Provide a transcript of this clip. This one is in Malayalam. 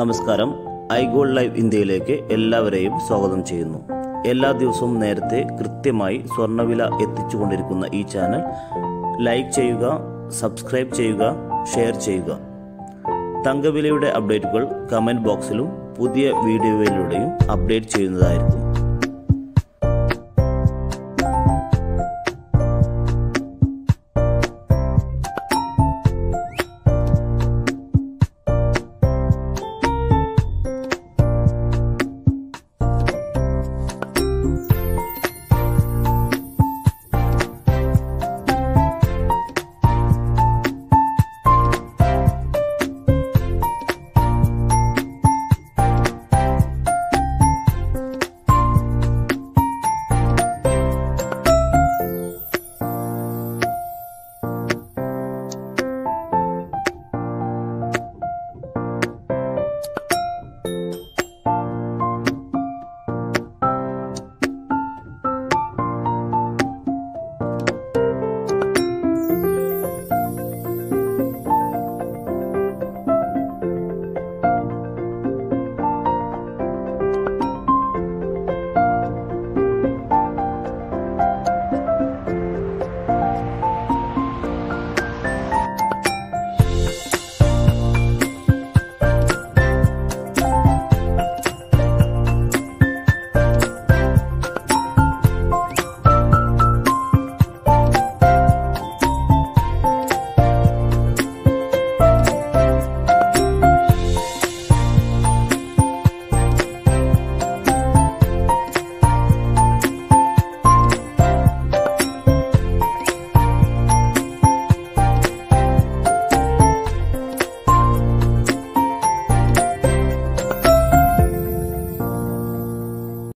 നമസ്കാരം. ഐഗോൾ ലൈവ് ഇന്ത്യയിലേക്ക് എല്ലാവരെയും സ്വാഗതം ചെയ്യുന്നു. എല്ലാ ദിവസവും നേരത്തെ കൃത്യമായി സ്വർണവില എത്തിച്ചുകൊണ്ടിരിക്കുന്ന ഈ ചാനൽ ലൈക്ക് ചെയ്യുക സബ്സ്ക്രൈബ് ചെയ്യുക ഷെയർ ചെയ്യുക. തങ്കവിലയുടെ അപ്ഡേറ്റുകൾ കമന്റ് ബോക്സിലും പുതിയ വീഡിയോയിലൂടെയും അപ്ഡേറ്റ് ചെയ്യുന്നതായിരിക്കും.